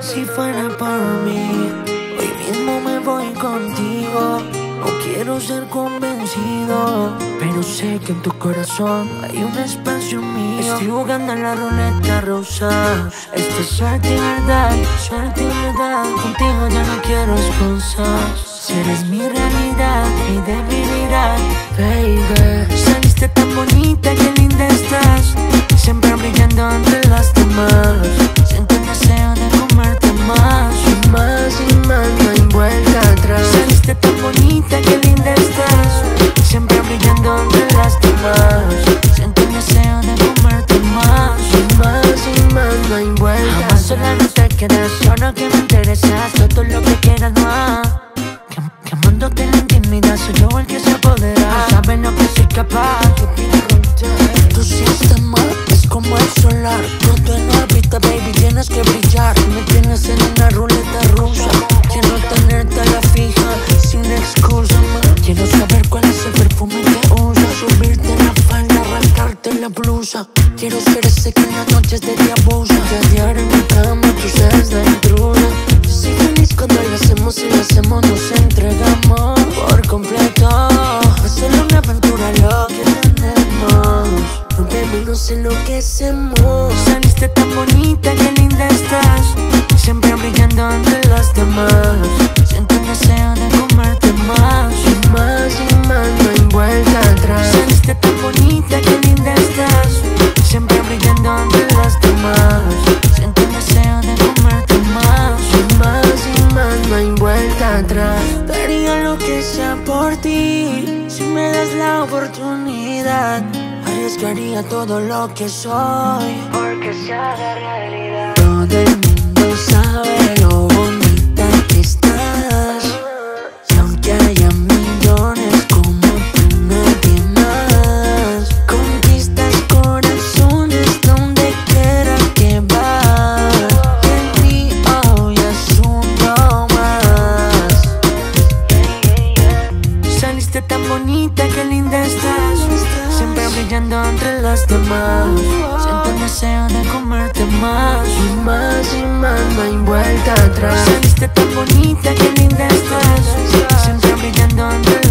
Si fuera por mí, hoy mismo me voy contigo. No quiero ser convencido, pero sé que en tu corazón hay un espacio mío. Estoy jugando en la ruleta rusa. Esto es suerte y verdad, suerte y verdad. Contigo ya no quiero excusas. Si eres mi realidad, mi debilidad, baby. Demás. Siento el deseo de comerte más. Y más y más, no hay vuelta Jamás sola no te quedas, solo que me interesas. Todo lo que quieras más. Que, que amándote en la intimidad soy yo el que se apodera. No sabes lo que soy capaz. Yo quiero. Tu sistema es como el solar. Te en órbita, baby, tienes que brillar. Me tienes en una Quiero ser ese que en las noches de día abusa. Que diario en mi cama tú seas la intrusa. Soy feliz cuando lo hacemos y lo hacemos, nos entregamos por completo. Solo una aventura lo que tenemos. No baby, nos enloquecemos. Saliste tan bonita, qué linda estás. Siempre brillando entre las demás. Atrás. Daría lo que sea por ti. Si me das la oportunidad. Arriesgaría todo lo que soy Porque se haga realidad bonita, qué linda estás. Siempre brillando entre las demás. Siento el deseo de comerte más. Y más y más, no hay vuelta atrás. Saliste tan bonita, qué linda estás. Siempre brillando entre las demás.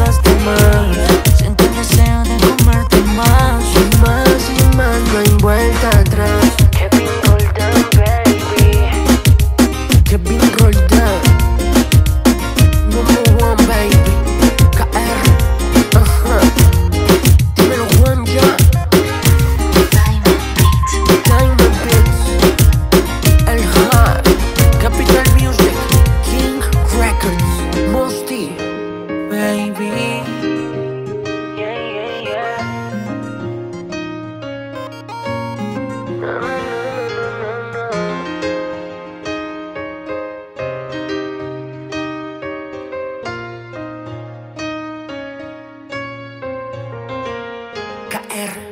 R.